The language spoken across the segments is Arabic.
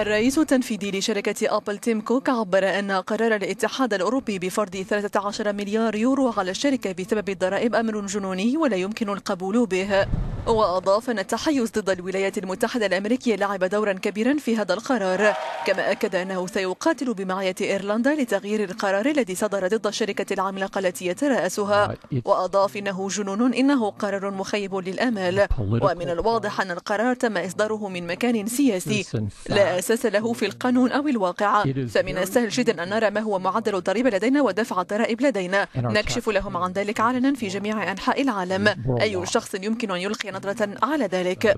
الرئيس التنفيذي لشركة أبل تيم كوك عبر أن قرار الاتحاد الأوروبي بفرض 13 مليار يورو على الشركة بسبب الضرائب أمر جنوني ولا يمكن القبول به. وأضاف أن التحيز ضد الولايات المتحدة الأمريكية لعب دورا كبيرا في هذا القرار كما أكد أنه سيقاتل بمعية إيرلندا لتغيير القرار الذي صدر ضد الشركة العملاقة التي يترأسها وأضاف إنه جنون إنه قرار مخيب للآمال ومن الواضح أن القرار تم إصداره من مكان سياسي لا أساس له في القانون أو الواقع. فمن السهل جدا أن نرى ما هو معدل الضريبة لدينا ودفع الضرائب لدينا. نكشف لهم عن ذلك علنا في جميع أنحاء العالم. أي شخص يمكن أن يلقي نظرة على ذلك.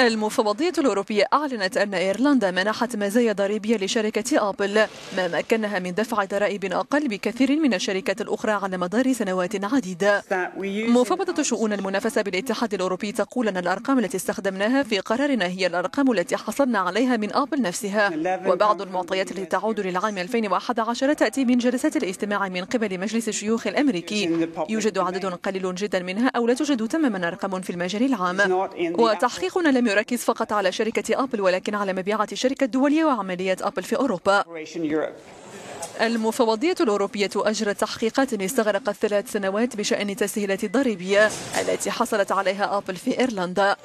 المفوضية الأوروبية أعلنت أن إيرلندا منحت مزايا ضريبية لشركة أبل ما مكنها من دفع ضرائب أقل بكثير من الشركات الأخرى على مدار سنوات عديدة. مفوضة شؤون المنافسة بالاتحاد الأوروبي تقول أن الأرقام التي استخدمناها في قرارنا هي الأرقام التي حصلنا عليها من أبل نفسها. وبعض المعطيات التي تعود للعام 2011 تأتي من جلسات الاستماع من قبل مجلس الشيوخ الأمريكي. يوجد عدد قليل جدا منها أو لا توجد تماما أرقام في المجال العام. وتحقيقنا لم يركز فقط على شركة أبل ولكن على مبيعات الشركة الدولية وعمليات أبل في أوروبا. المفوضية الأوروبية أجرت تحقيقات استغرقت ثلاث سنوات بشأن التسهيلات الضريبية التي حصلت عليها أبل في إيرلندا.